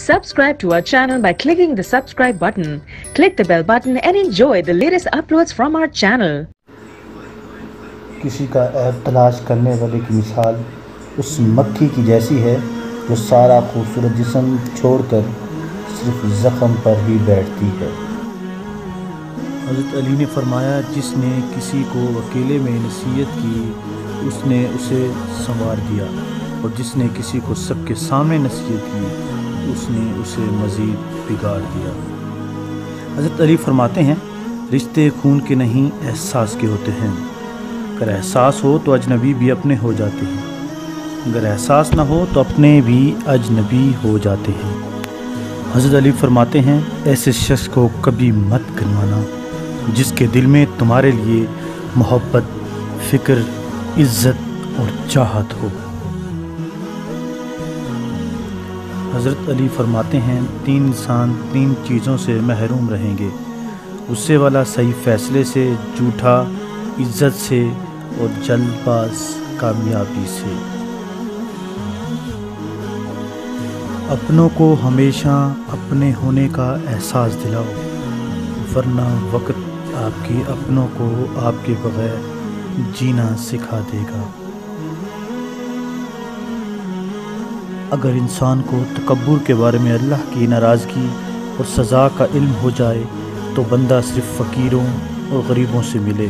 Subscribe to our channel by clicking the subscribe button. Click the bell button and enjoy the latest uploads from our channel. کسی کا عیب تلاش کرنے والے کی مثال اس مکھی کی جیسی ہے جو سارا خوبصورت جسم چھوڑ کر صرف زخم پر ہی بیٹھتی ہے حضرت علی نے فرمایا، جس نے کسی کو اکیلے میں نصیحت کی، اس نے اسے سنوار دیا اور جس نے کسی کو سب کے سامنے نصیحت کی اس نے اسے مزید بگاڑ دیا۔ حضرت علی فرماتے ہیں، رشتے خون کے نہیں، احساس کے ہوتے ہیں۔ اگر احساس ہو تو اجنبی بھی اپنے ہو جاتے ہیں۔ اگر احساس نہ ہو تو اپنے بھی اجنبی ہو جاتے ہیں۔ حضرت علی فرماتے ہیں، ایسے شخص کو کبھی مت گنوانا، جس کے دل میں تمہارے لیے محبت، فکر، عزت اور چاہت ہو۔ حضرت علی فرماتے ہیں، تین انسان تین چیزوں سے محروم رہیں گے۔ غصے والا صحیح فیصلے سے، جھوٹا عزت سے اور جلد باز کامیابی سے۔ اپنوں کو ہمیشہ اپنے ہونے کا احساس دلاؤ۔ ورنہ وقت آپ کے اپنوں کو آپ کے بغیر جینا سکھا دے گا۔ اگر انسان کو تکبر کے بارے میں اللہ کی ناراضگی اور سزا کا علم ہو جائے، تو بندہ صرف فقیروں اور غریبوں سے ملے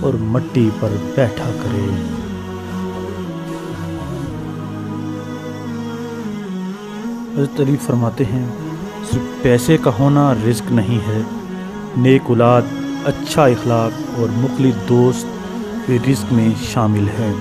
اور مٹی پر بیٹھا کرے۔ حضرت علی فرماتے ہیں، صرف پیسے کا ہونا رزق نہیں ہے۔ نیک اولاد اچھا اخلاق اور مخلص دوست بھی رزق میں شامل ہے